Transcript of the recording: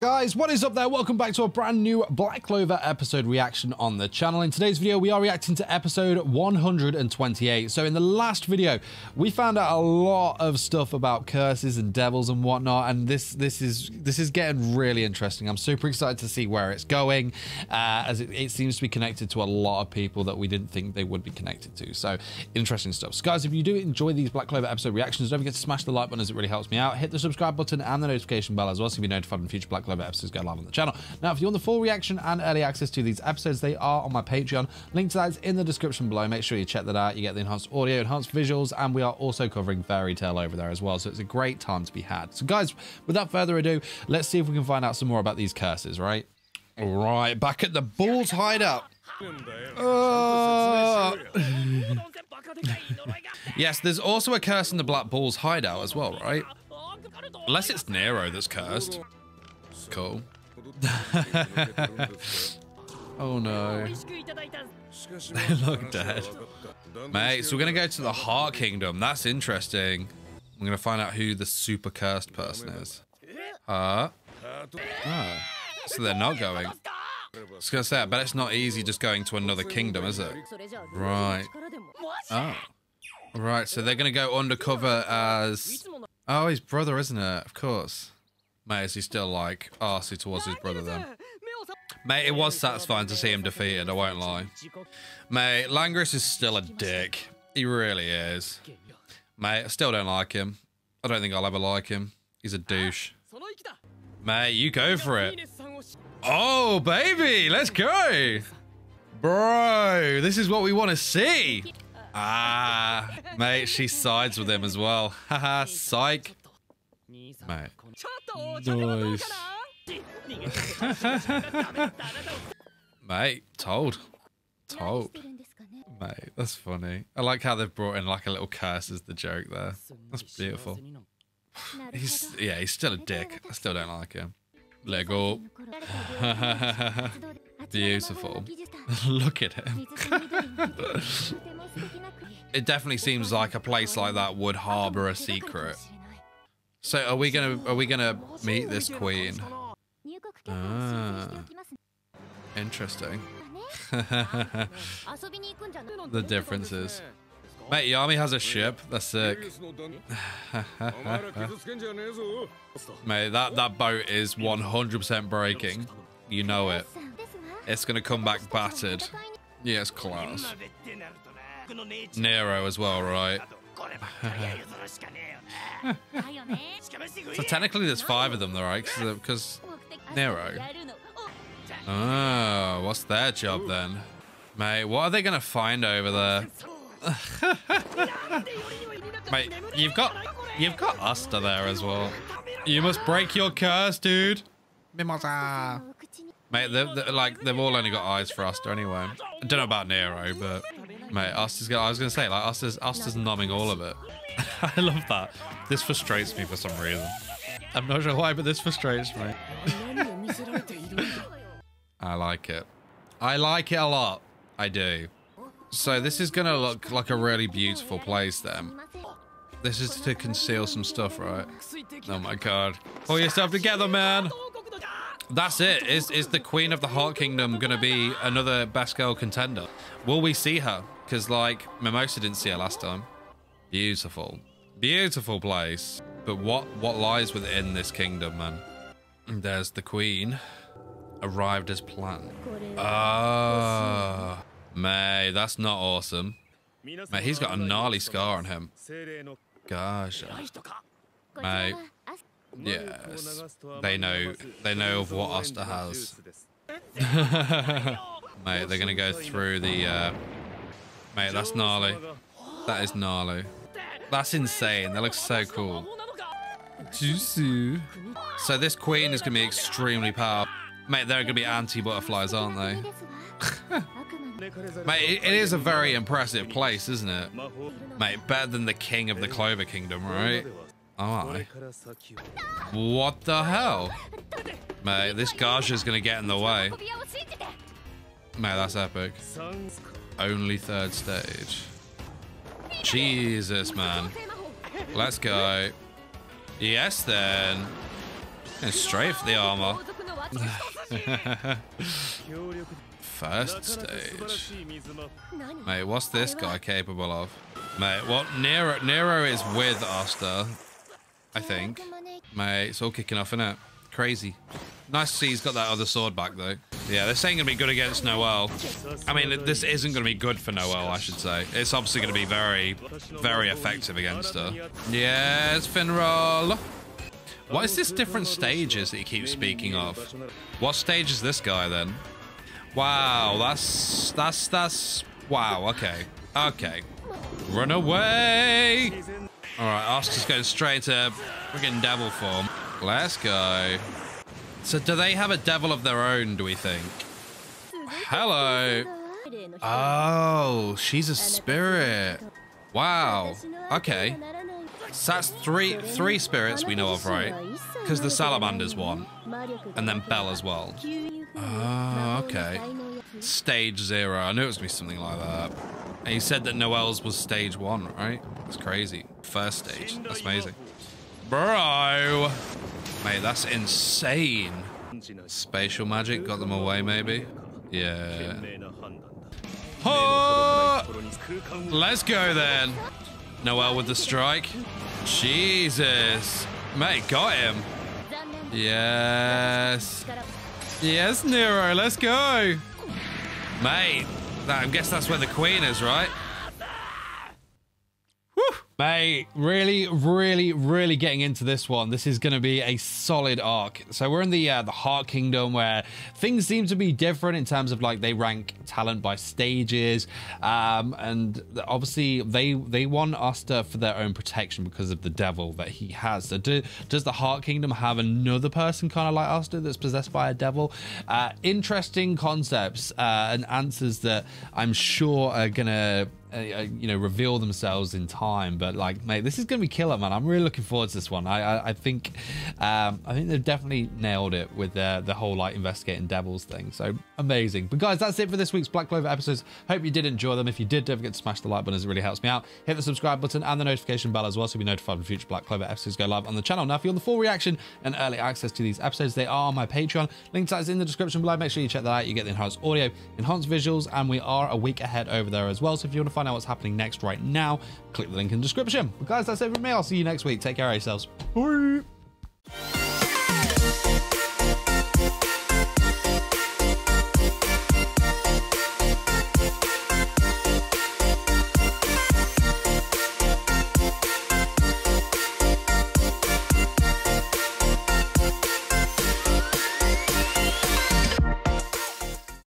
Guys, what is up there? Welcome back to a brand new Black Clover episode reaction on the channel. In today's video, we are reacting to episode 128. So in the last video, we found out a lot of stuff about curses and devils and whatnot, and this this is this is getting really interesting. I'm super excited to see where it's going, uh, as it, it, seems to be connected to a lot of people that we didn't think they would be connected to. So interesting stuff. So guys, if you do enjoy these Black Clover episode reactions, don't forget to smash the like button as it really helps me out. Hit the subscribe button and the notification bell as well so you'll be notified when future Black Clover episodes go live on the channel. Now, if you want the full reaction and early access to these episodes, they are on my Patreon. Link to that is in the description below. Make sure you check that out. You get the enhanced audio, enhanced visuals, and we are also covering Fairy Tail over there as well. So it's a great time to be had. So guys, without further ado, let's see if we can find out some more about these curses, right? All right, back at the Bull's hideout. Uh, yes, there's also a curse in the Black Bull's hideout as well, right? Unless it's Nero that's cursed. Cool. oh no. Look dead. Mate, so we're going to go to the Heart Kingdom. That's interesting. I'm going to find out who the super cursed person is. Uh, oh. So they're not going. I was going to say, I bet it's not easy just going to another kingdom, is it? Right. Oh. Right, so they're going to go undercover as... Oh, his brother, isn't it? Of course. Mate, is he still like arsey towards his brother then? Mate, it was satisfying to see him defeated, I won't lie. Mate, Langris is still a dick. He really is. Mate, I still don't like him. I don't think I'll ever like him. He's a douche. Mate, you go for it. Oh, baby, let's go. Bro, this is what we want to see. Ah, mate, she sides with him as well. Haha, psych. Mate. Nice. Mate, told. Told. Mate, that's funny. I like how they've brought in like a little curse as the joke there. That's beautiful. He's yeah, he's still a dick. I still don't like him. Lego. Beautiful. Look at him. it definitely seems like a place like that would harbor a secret. So are we gonna are we gonna meet this queen? Ah, interesting. the differences. Mate, Yami has a ship. That's sick. Mate, that, that boat is 100% breaking. You know it. It's going to come back battered. Yeah, class. Nero as well, right? So technically there's five of them though, right? Because uh, Nero. Oh, what's their job then? Mate, what are they going to find over there? Mate, you've got you've got Asta there as well. You must break your curse, dude. Mimosa. Mate, they're, they're, like they've all only got eyes for Asta anyway. I don't know about Nero, but mate, Asta's. I was gonna say like Asta's Asta's numbing all of it. I love that. This frustrates me for some reason. I'm not sure why, but this frustrates me. I like it. I like it a lot. I do. So this is going to look like a really beautiful place then. This is to conceal some stuff, right? Oh my god. Pull yourself together, man! That's it. Is, is the Queen of the Heart Kingdom going to be another best girl contender? Will we see her? Because, like, Mimosa didn't see her last time. Beautiful. Beautiful place. But what, what lies within this kingdom, man? There's the queen. Arrived as planned. Ah. May, that's not awesome. Mate, he's got a gnarly scar on him. Gosh. Mate. Yes. They know they know of what Asta has. Mate, they're gonna go through the uh Mate, that's gnarly. That is gnarly. That's insane. That looks so cool. Juicy. So this queen is going to be extremely powerful. Mate, they're going to be anti-butterflies, aren't they? Mate, it is a very impressive place, isn't it? Mate, better than the king of the Clover Kingdom, right? Oh, What the hell? Mate, this Gaja is going to get in the way. Mate, that's epic. Only third stage. Jesus, man. Let's go. Yes, then. And straight for the armor. First stage. Mate, what's this guy capable of? Mate, what Nero Nero is with Asta, I think. Mate, it's all kicking off, isn't it? Crazy. Nice to see he's got that other sword back, though. Yeah, this ain't going to be good against Noelle. I mean, this isn't going to be good for Noelle, I should say. It's obviously going to be very, very effective against her. Yes, Finral. What is this different stages that you keep speaking of? What stage is this guy, then? Wow, that's... That's... That's... Wow, okay. Okay. Run away! Alright, Asta's going straight into friggin' devil form. Let's go. So do they have a devil of their own, do we think? Hello. Oh, she's a spirit. Wow. Okay. So that's three three spirits we know of, right? Because the salamander's one. And then Belle as well. Oh, okay. Stage zero. I knew it was going to be something like that. And you said that Noelle's was stage one, right? That's crazy. First stage. That's amazing. Bro! Mate, that's insane. Spatial magic got them away, maybe? Yeah. Oh! Let's go then. Noelle with the strike. Jesus. Mate, got him. Yes. Yes, Nero, let's go. Mate, I guess that's where the queen is, right? Mate, really, really, really getting into this one. This is going to be a solid arc. So we're in the uh, the Heart Kingdom where things seem to be different in terms of like they rank talent by stages, um, and obviously they they want Asta for their own protection because of the devil that he has. So do, does the Heart Kingdom have another person kind of like Asta that's possessed by a devil? Uh, interesting concepts uh, and answers that I'm sure are gonna uh, uh, you know reveal themselves in time. But like mate this is gonna be killer man. I'm really looking forward to this one. I i, I think um i think they've definitely nailed it with the the whole like investigating devils thing. So amazing. But guys that's it for this week's black clover episodes. Hope you did enjoy them. If you did don't forget to smash the like button as it really helps me out. Hit the subscribe button and the notification bell as well so you'll be notified when future black clover episodes go live on the channel. Now if you want the full reaction and early access to these episodes they are on my patreon. Link to that is in the description below. Make sure you check that out. You get the enhanced audio enhanced visuals and we are a week ahead over there as well. So if you want to find out what's happening next right now, click the link in the description. But guys, that's it from me. I'll see you next week. Take care of yourselves. Bye.